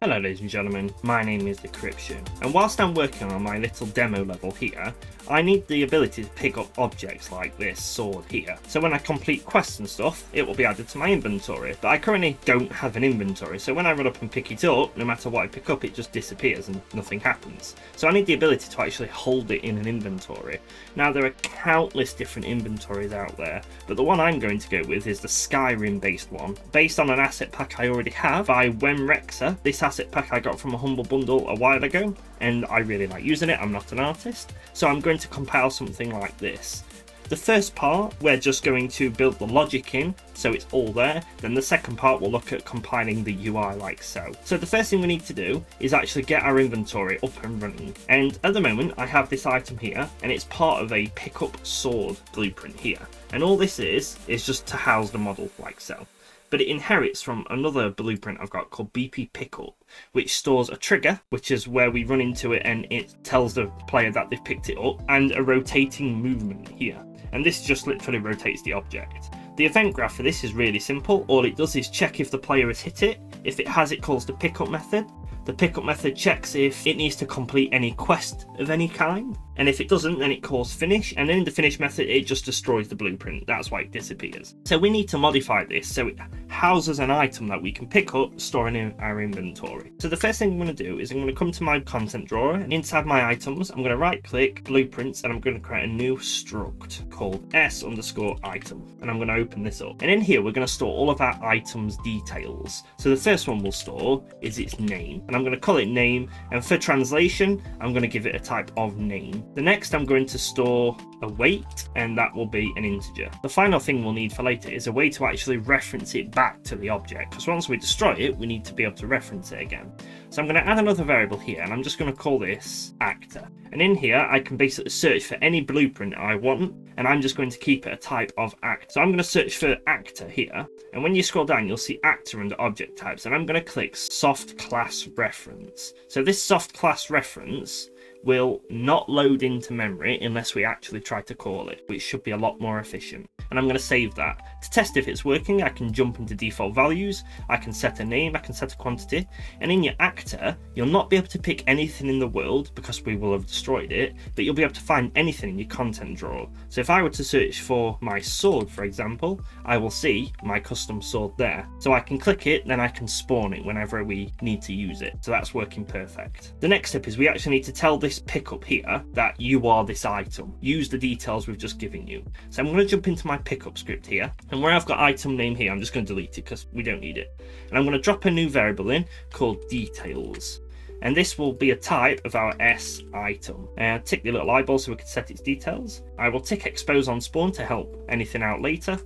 Hello ladies and gentlemen, my name is Decryption, and whilst I'm working on my little demo level here, I need the ability to pick up objects like this sword here. So when I complete quests and stuff, it will be added to my inventory, but I currently don't have an inventory, so when I run up and pick it up, no matter what I pick up, it just disappears and nothing happens. So I need the ability to actually hold it in an inventory. Now there are countless different inventories out there, but the one I'm going to go with is the Skyrim based one, based on an asset pack I already have by Wemrexa. This asset pack I got from a Humble Bundle a while ago, and I really like using it. I'm not an artist, so I'm going to compile something like this. The first part, we're just going to build the logic in, so it's all there. Then the second part, we'll look at compiling the UI like so. So the first thing we need to do is actually get our inventory up and running. And at the moment, I have this item here, and it's part of a pickup sword blueprint here. And all this is, is just to house the model like so but it inherits from another blueprint I've got called BP Pickup, which stores a trigger, which is where we run into it and it tells the player that they've picked it up, and a rotating movement here. And this just literally rotates the object. The event graph for this is really simple. All it does is check if the player has hit it. If it has, it calls the pickup method. The pickup method checks if it needs to complete any quest of any kind. And if it doesn't, then it calls finish. And then in the finish method, it just destroys the blueprint. That's why it disappears. So we need to modify this so it houses an item that we can pick up, storing in our inventory. So the first thing I'm going to do is I'm going to come to my content drawer and inside my items, I'm going to right click blueprints and I'm going to create a new struct called s underscore item. And I'm going to open this up. And in here, we're going to store all of our items details. So the first one we'll store is its name. And I'm going to call it name. And for translation, I'm going to give it a type of name. The next I'm going to store a weight and that will be an integer. The final thing we'll need for later is a way to actually reference it back to the object because once we destroy it we need to be able to reference it again. So I'm going to add another variable here and I'm just going to call this actor. And in here I can basically search for any blueprint I want and I'm just going to keep it a type of act. So I'm going to search for actor here and when you scroll down you'll see actor under object types and I'm going to click soft class reference. So this soft class reference will not load into memory unless we actually try to call it, which should be a lot more efficient. And I'm going to save that. To test if it's working, I can jump into default values, I can set a name, I can set a quantity, and in your actor, you'll not be able to pick anything in the world because we will have destroyed it, but you'll be able to find anything in your content drawer. So if I were to search for my sword, for example, I will see my custom sword there. So I can click it, then I can spawn it whenever we need to use it. So that's working perfect. The next step is we actually need to tell this pickup here that you are this item. Use the details we've just given you. So I'm going to jump into my pickup script here, and where I've got item name here, I'm just going to delete it because we don't need it. And I'm going to drop a new variable in called details and this will be a type of our S item. Uh, tick the little eyeball so we can set its details. I will tick expose on spawn to help anything out later,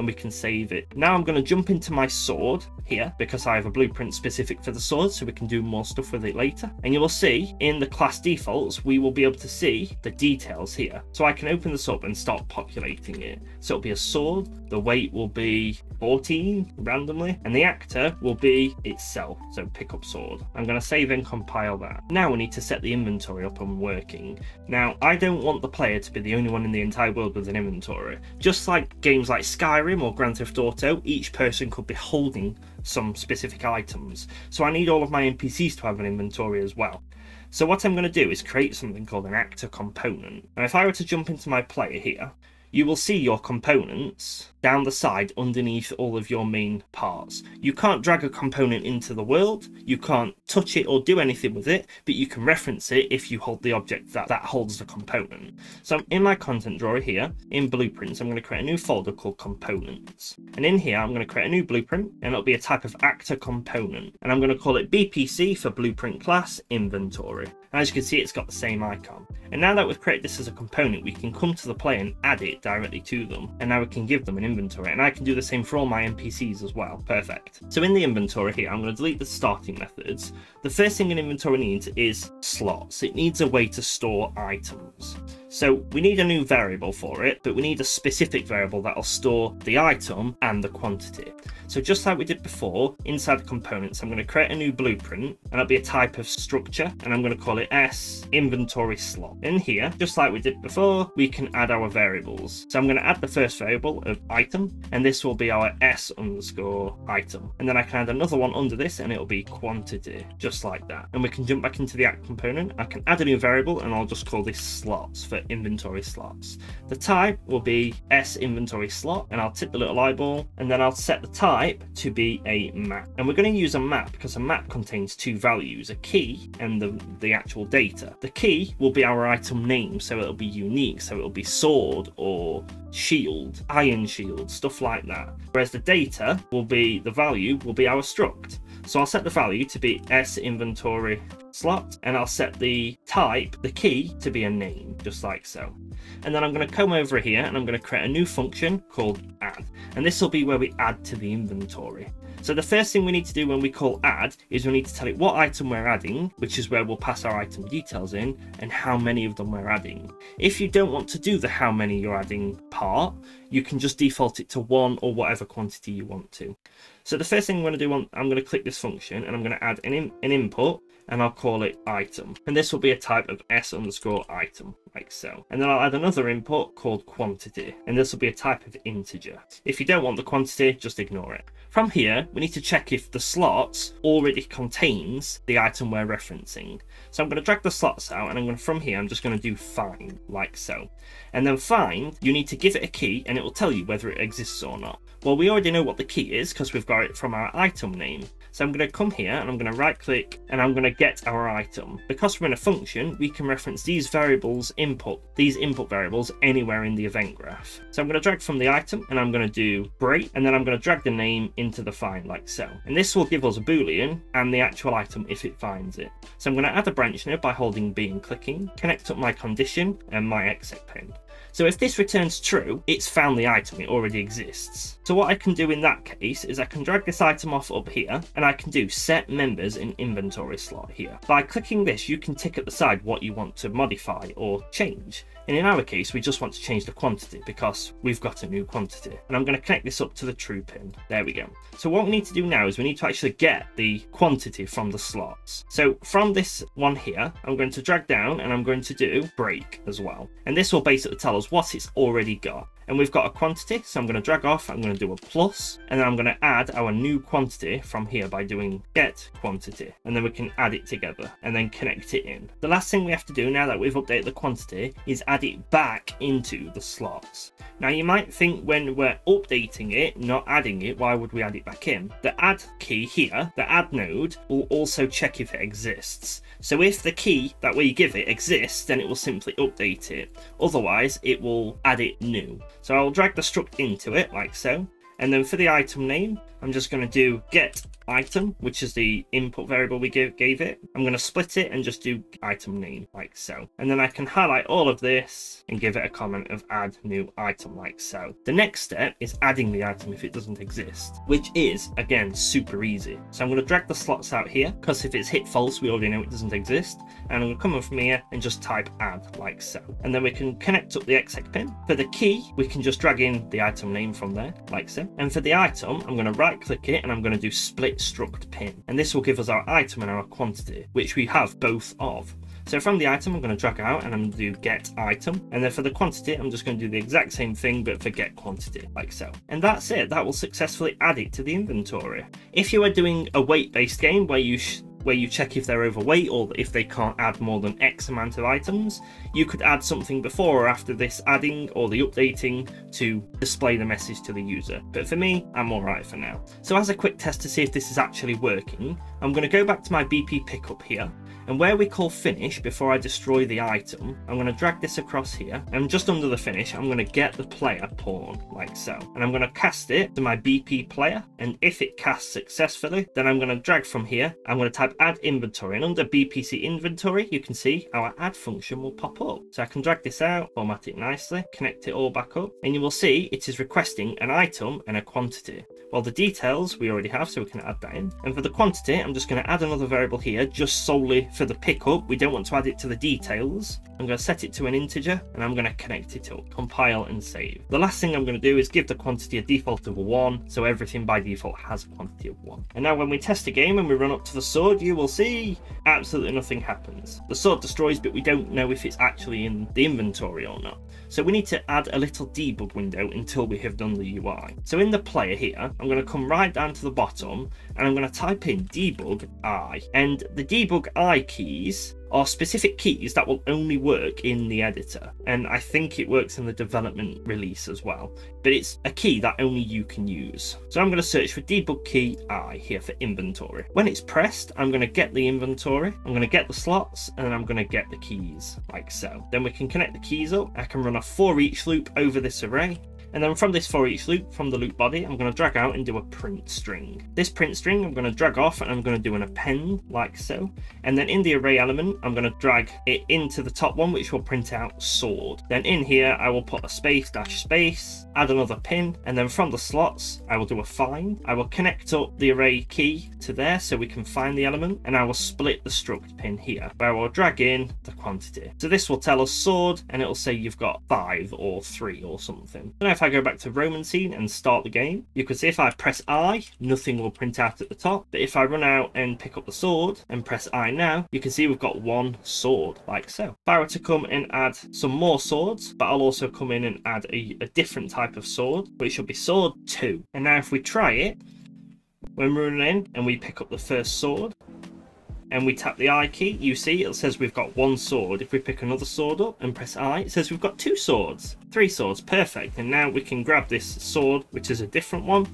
and we can save it. Now I'm going to jump into my sword here because I have a blueprint specific for the sword so we can do more stuff with it later. And you will see in the class defaults, we will be able to see the details here. So I can open this up and start populating it. So it'll be a sword, the weight will be 14 randomly, and the actor will be itself. So pick up sword. I'm going to save and compile that. Now we need to set the inventory up and working. Now I don't want the player to be the only one in the entire world with an inventory. Just like games like Skyrim or Grand Theft Auto, each person could be holding some specific items. So I need all of my NPCs to have an inventory as well. So what I'm going to do is create something called an actor component. Now if I were to jump into my player here, you will see your components down the side underneath all of your main parts. You can't drag a component into the world, you can't touch it or do anything with it, but you can reference it if you hold the object that, that holds the component. So in my content drawer here, in blueprints, I'm going to create a new folder called components. And in here, I'm going to create a new blueprint and it'll be a type of actor component. And I'm going to call it BPC for blueprint class inventory. And as you can see, it's got the same icon. And now that we've created this as a component, we can come to the player and add it directly to them. And now we can give them an inventory. And I can do the same for all my NPCs as well. Perfect. So in the inventory here, I'm going to delete the starting methods. The first thing an inventory needs is slots. It needs a way to store items. So we need a new variable for it, but we need a specific variable that'll store the item and the quantity. So just like we did before, inside the components, I'm going to create a new blueprint and it'll be a type of structure and I'm going to call it S inventory slot. In here, just like we did before, we can add our variables. So I'm going to add the first variable of item and this will be our S underscore item. And then I can add another one under this and it'll be quantity, just like that. And we can jump back into the act component. I can add a new variable and I'll just call this slots for inventory slots. The type will be S inventory slot and I'll tip the little eyeball and then I'll set the type type to be a map. And we're going to use a map because a map contains two values, a key and the, the actual data. The key will be our item name, so it'll be unique, so it'll be sword or shield, iron shield, stuff like that. Whereas the data will be, the value will be our struct. So I'll set the value to be S inventory slot and I'll set the type, the key, to be a name, just like so. And then I'm going to come over here and I'm going to create a new function called add. And this will be where we add to the inventory. So the first thing we need to do when we call add is we need to tell it what item we're adding, which is where we'll pass our item details in, and how many of them we're adding. If you don't want to do the how many you're adding part, you can just default it to one or whatever quantity you want to. So the first thing I'm going to do, I'm going to click this function and I'm going to add an, in, an input and I'll call it item. And this will be a type of s underscore item, like so. And then I'll add another input called quantity, and this will be a type of integer. If you don't want the quantity, just ignore it. From here, we need to check if the slots already contains the item we're referencing. So I'm going to drag the slots out, and I'm going to, from here, I'm just going to do find, like so. And then find, you need to give it a key, and it will tell you whether it exists or not. Well, we already know what the key is because we've got it from our item name. So I'm going to come here and I'm going to right click and I'm going to get our item. Because we're in a function, we can reference these variables input, these input variables anywhere in the event graph. So I'm going to drag from the item and I'm going to do break and then I'm going to drag the name into the find like so. And this will give us a boolean and the actual item if it finds it. So I'm going to add a branch node by holding B and clicking, connect up my condition and my exec pin. So if this returns true, it's found the item, it already exists. So what I can do in that case is I can drag this item off up here and I can do set members in inventory slot here. By clicking this, you can tick at the side what you want to modify or change. And in our case, we just want to change the quantity because we've got a new quantity. And I'm going to connect this up to the true pin. There we go. So what we need to do now is we need to actually get the quantity from the slots. So from this one here, I'm going to drag down and I'm going to do break as well. And this will basically tell us what it's already got and we've got a quantity so I'm going to drag off I'm going to do a plus and then I'm going to add our new quantity from here by doing get quantity and then we can add it together and then connect it in the last thing we have to do now that we've updated the quantity is add it back into the slots. Now you might think when we're updating it not adding it why would we add it back in? The add key here the add node will also check if it exists. So if the key that we give it exists then it will simply update it. Otherwise it will add it new. So I'll drag the struct into it like so. And then for the item name, I'm just going to do get item, which is the input variable we gave, gave it. I'm going to split it and just do item name like so. And then I can highlight all of this and give it a comment of add new item like so. The next step is adding the item if it doesn't exist, which is again super easy. So I'm going to drag the slots out here because if it's hit false, we already know it doesn't exist. And I'm going to come in from here and just type add like so. And then we can connect up the exec pin. For the key, we can just drag in the item name from there like so. And for the item, I'm going to right click it and I'm going to do split struct pin. And this will give us our item and our quantity, which we have both of. So from the item, I'm going to drag out and I'm going to do get item. And then for the quantity, I'm just going to do the exact same thing, but for get quantity, like so. And that's it. That will successfully add it to the inventory. If you are doing a weight-based game where you where you check if they're overweight or if they can't add more than X amount of items. You could add something before or after this adding or the updating to display the message to the user. But for me, I'm alright for now. So as a quick test to see if this is actually working, I'm going to go back to my BP pickup here and where we call finish before I destroy the item, I'm going to drag this across here. And just under the finish, I'm going to get the player pawn, like so. And I'm going to cast it to my BP player. And if it casts successfully, then I'm going to drag from here. I'm going to type add inventory. And under BPC inventory, you can see our add function will pop up. So I can drag this out, format it nicely, connect it all back up. And you will see it is requesting an item and a quantity. Well, the details we already have, so we can add that in. And for the quantity, I'm I'm just going to add another variable here just solely for the pickup. We don't want to add it to the details. I'm going to set it to an integer and I'm going to connect it up, compile and save. The last thing I'm going to do is give the quantity a default of 1, so everything by default has a quantity of 1. And now when we test the game and we run up to the sword, you will see absolutely nothing happens. The sword destroys, but we don't know if it's actually in the inventory or not. So we need to add a little debug window until we have done the UI. So in the player here, I'm going to come right down to the bottom and I'm going to type in debug i. And the debug i keys are specific keys that will only work in the editor. And I think it works in the development release as well. But it's a key that only you can use. So I'm going to search for debug key I here for inventory. When it's pressed, I'm going to get the inventory, I'm going to get the slots, and I'm going to get the keys, like so. Then we can connect the keys up. I can run a for each loop over this array. And then from this for each loop, from the loop body, I'm going to drag out and do a print string. This print string I'm going to drag off and I'm going to do an append like so. And then in the array element, I'm going to drag it into the top one, which will print out sword. Then in here, I will put a space dash space, add another pin, and then from the slots, I will do a find. I will connect up the array key to there so we can find the element, and I will split the struct pin here, where I will drag in the quantity. So this will tell us sword, and it will say you've got five or three or something. now if I go back to Roman scene and start the game, you can see if I press I, nothing will print out at the top, but if I run out and pick up the sword and press I now, you can see we've got one sword, like so. If I were to come and add some more swords, but I'll also come in and add a, a different type of sword, which should be sword 2. And now if we try it, when we run in and we pick up the first sword, and we tap the I key, you see it says we've got one sword. If we pick another sword up and press I, it says we've got two swords. Three swords, perfect. And now we can grab this sword, which is a different one,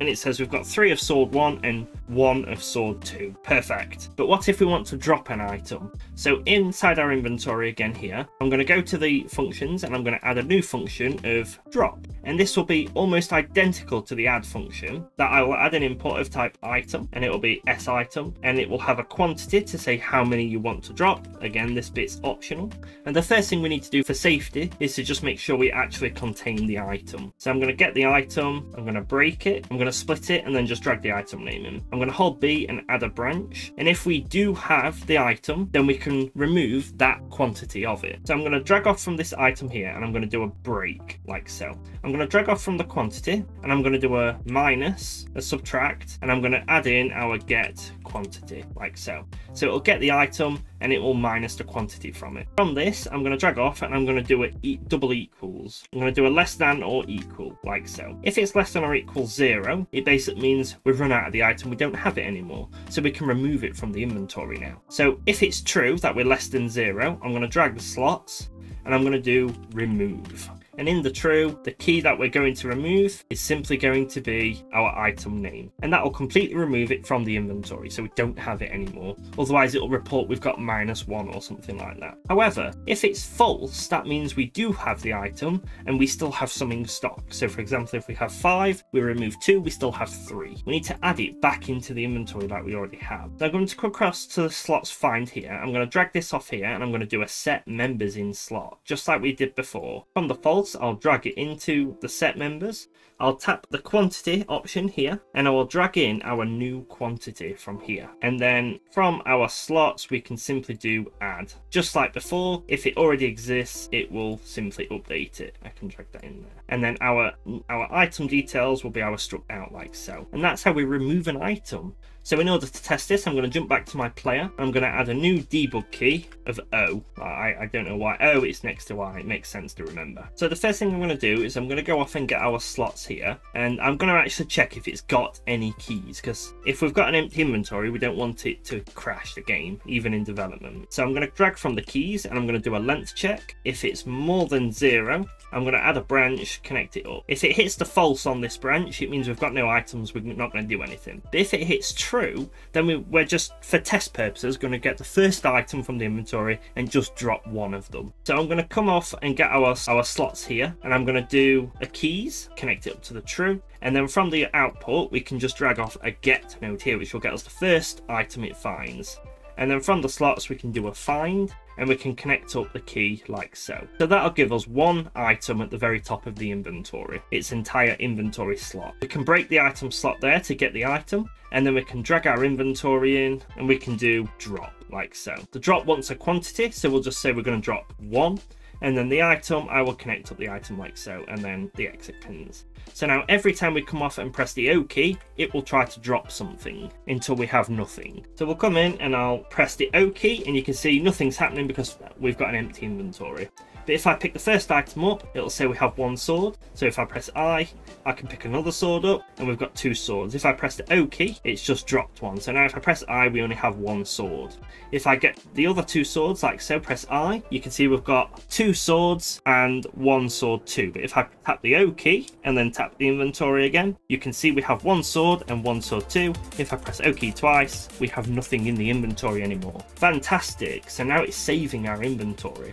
and it says we've got three of sword one and one of sword two. Perfect. But what if we want to drop an item? So inside our inventory again here, I'm going to go to the functions and I'm going to add a new function of drop. And this will be almost identical to the add function that I will add an import of type item and it will be s item and it will have a quantity to say how many you want to drop. Again, this bit's optional. And the first thing we need to do for safety is to just make sure we actually contain the item. So I'm going to get the item, I'm going to break it, I'm going to split it and then just drag the item name in. I'm going to hold B and add a branch. And if we do have the item, then we can remove that quantity of it. So I'm going to drag off from this item here and I'm going to do a break like so. I'm going to drag off from the quantity and I'm going to do a minus, a subtract, and I'm going to add in our get quantity like so. So it'll get the item and it will minus the quantity from it. From this, I'm going to drag off and I'm going to do it double equals. I'm going to do a less than or equal, like so. If it's less than or equal zero, it basically means we've run out of the item, we don't have it anymore. So we can remove it from the inventory now. So if it's true that we're less than zero, I'm going to drag the slots and I'm going to do remove. And in the true, the key that we're going to remove is simply going to be our item name. And that will completely remove it from the inventory, so we don't have it anymore. Otherwise, it'll report we've got minus one or something like that. However, if it's false, that means we do have the item and we still have some in stock. So for example, if we have five, we remove two, we still have three. We need to add it back into the inventory like we already have. So I'm going to come across to the slots find here. I'm going to drag this off here and I'm going to do a set members in slot, just like we did before. From the false I'll drag it into the set members. I'll tap the quantity option here and I will drag in our new quantity from here. And then from our slots, we can simply do add. Just like before, if it already exists, it will simply update it. I can drag that in there. And then our, our item details will be our struct out like so. And that's how we remove an item. So in order to test this, I'm going to jump back to my player. I'm going to add a new debug key of O. I, I don't know why. O is next to Y. It makes sense to remember. So the first thing I'm going to do is I'm going to go off and get our slots here. And I'm going to actually check if it's got any keys. Because if we've got an empty inventory, we don't want it to crash the game, even in development. So I'm going to drag from the keys and I'm going to do a length check. If it's more than zero, I'm going to add a branch, connect it up. If it hits the false on this branch, it means we've got no items, we're not going to do anything. But if it hits true, then we, we're just, for test purposes, going to get the first item from the inventory and just drop one of them. So I'm going to come off and get our, our slots here, and I'm going to do a keys, connect it to the true, and then from the output, we can just drag off a get node here, which will get us the first item it finds. And then from the slots, we can do a find, and we can connect up the key like so. So that'll give us one item at the very top of the inventory, its entire inventory slot. We can break the item slot there to get the item, and then we can drag our inventory in and we can do drop like so. The drop wants a quantity, so we'll just say we're going to drop one and then the item, I will connect up the item like so, and then the exit pins. So now every time we come off and press the O key, it will try to drop something until we have nothing. So we'll come in and I'll press the O key and you can see nothing's happening because we've got an empty inventory. But if I pick the first item up, it'll say we have one sword. So if I press I, I can pick another sword up, and we've got two swords. If I press the O key, it's just dropped one. So now if I press I, we only have one sword. If I get the other two swords, like so, press I, you can see we've got two swords and one sword too. But if I tap the O key and then tap the inventory again, you can see we have one sword and one sword too. If I press O key twice, we have nothing in the inventory anymore. Fantastic. So now it's saving our inventory.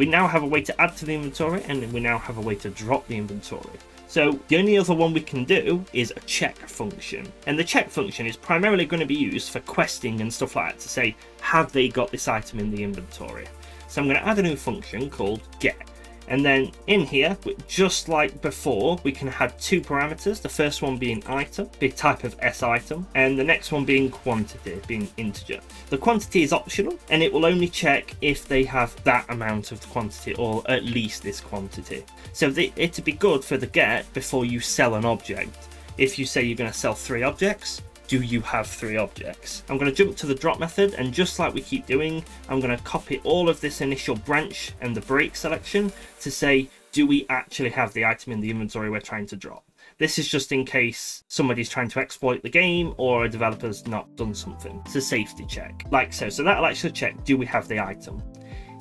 We now have a way to add to the inventory and we now have a way to drop the inventory. So the only other one we can do is a check function. And the check function is primarily going to be used for questing and stuff like that to say, have they got this item in the inventory? So I'm going to add a new function called get. And then in here, just like before, we can have two parameters. The first one being item, big type of S item, and the next one being quantity, being integer. The quantity is optional, and it will only check if they have that amount of quantity, or at least this quantity. So it'd be good for the get before you sell an object. If you say you're going to sell three objects, do you have three objects? I'm going to jump to the drop method and just like we keep doing, I'm going to copy all of this initial branch and the break selection to say, do we actually have the item in the inventory we're trying to drop? This is just in case somebody's trying to exploit the game or a developer's not done something. It's a safety check, like so. So that'll actually check, do we have the item?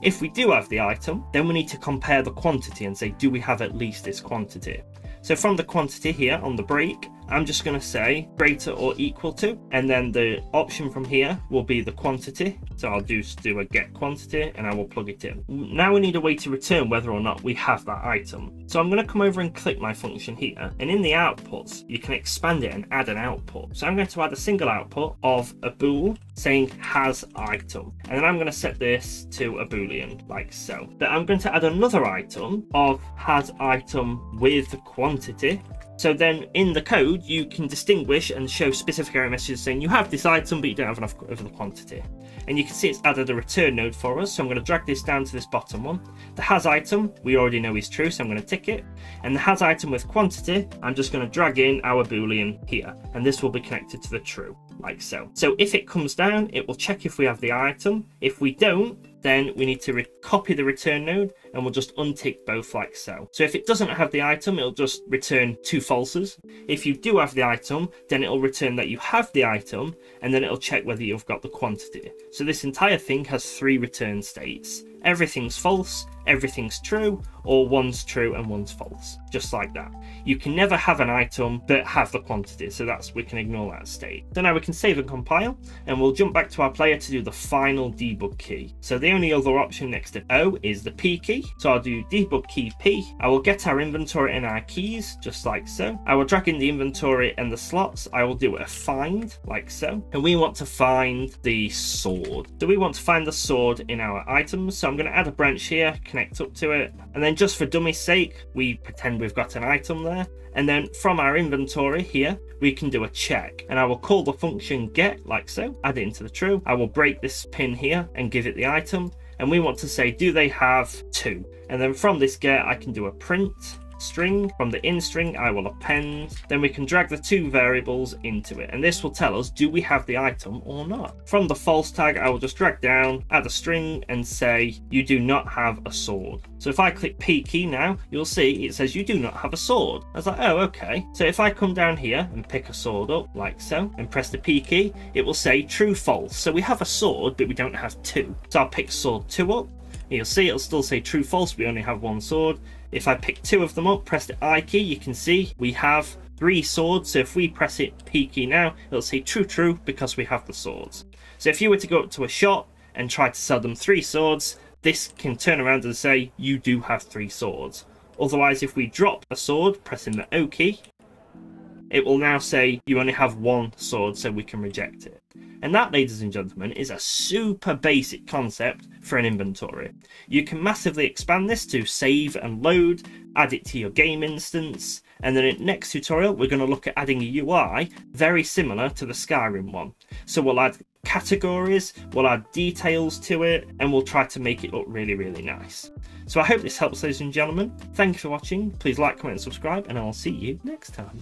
If we do have the item, then we need to compare the quantity and say, do we have at least this quantity? So from the quantity here on the break, I'm just going to say greater or equal to, and then the option from here will be the quantity. So I'll just do a get quantity and I will plug it in. Now we need a way to return whether or not we have that item. So I'm going to come over and click my function here, and in the outputs, you can expand it and add an output. So I'm going to add a single output of a bool saying has item, and then I'm going to set this to a boolean like so. Then I'm going to add another item of has item with quantity so then in the code, you can distinguish and show specific error messages saying you have this item, but you don't have enough of the quantity. And you can see it's added a return node for us. So I'm going to drag this down to this bottom one. The has item, we already know is true, so I'm going to tick it. And the has item with quantity, I'm just going to drag in our boolean here. And this will be connected to the true, like so. So if it comes down, it will check if we have the item. If we don't, then we need to copy the return node and we'll just untick both like so. So if it doesn't have the item, it'll just return two falses. If you do have the item, then it'll return that you have the item and then it'll check whether you've got the quantity. So this entire thing has three return states. Everything's false, everything's true, or one's true and one's false. Just like that. You can never have an item that have the quantity, so that's we can ignore that state. So now we can save and compile, and we'll jump back to our player to do the final debug key. So the only other option next to O is the P key. So I'll do debug key P. I will get our inventory and our keys, just like so. I will drag in the inventory and the slots. I will do a find, like so. And we want to find the sword. Do we want to find the sword in our items? So I'm going to add a branch here, connect up to it, and then just for dummy's sake, we pretend we've got an item there. And then from our inventory here, we can do a check. And I will call the function get like so, add it into the true. I will break this pin here and give it the item. And we want to say, do they have two? And then from this get, I can do a print string. From the in string, I will append. Then we can drag the two variables into it. And this will tell us, do we have the item or not? From the false tag, I will just drag down, add a string and say, you do not have a sword. So if I click P key now, you'll see it says you do not have a sword. I was like, oh, okay. So if I come down here and pick a sword up like so and press the P key, it will say true false. So we have a sword, but we don't have two. So I'll pick sword two up. You'll see it'll still say true false. We only have one sword. If I pick two of them up, press the I key, you can see we have three swords. So if we press it P key now, it'll say true, true, because we have the swords. So if you were to go up to a shop and try to sell them three swords, this can turn around and say you do have three swords. Otherwise, if we drop a sword, pressing the O key, it will now say you only have one sword, so we can reject it. And that, ladies and gentlemen, is a super basic concept for an inventory. You can massively expand this to save and load, add it to your game instance, and then in the next tutorial we're going to look at adding a UI very similar to the Skyrim one. So we'll add categories, we'll add details to it, and we'll try to make it look really, really nice. So I hope this helps ladies and gentlemen. Thank you for watching, please like, comment and subscribe, and I'll see you next time.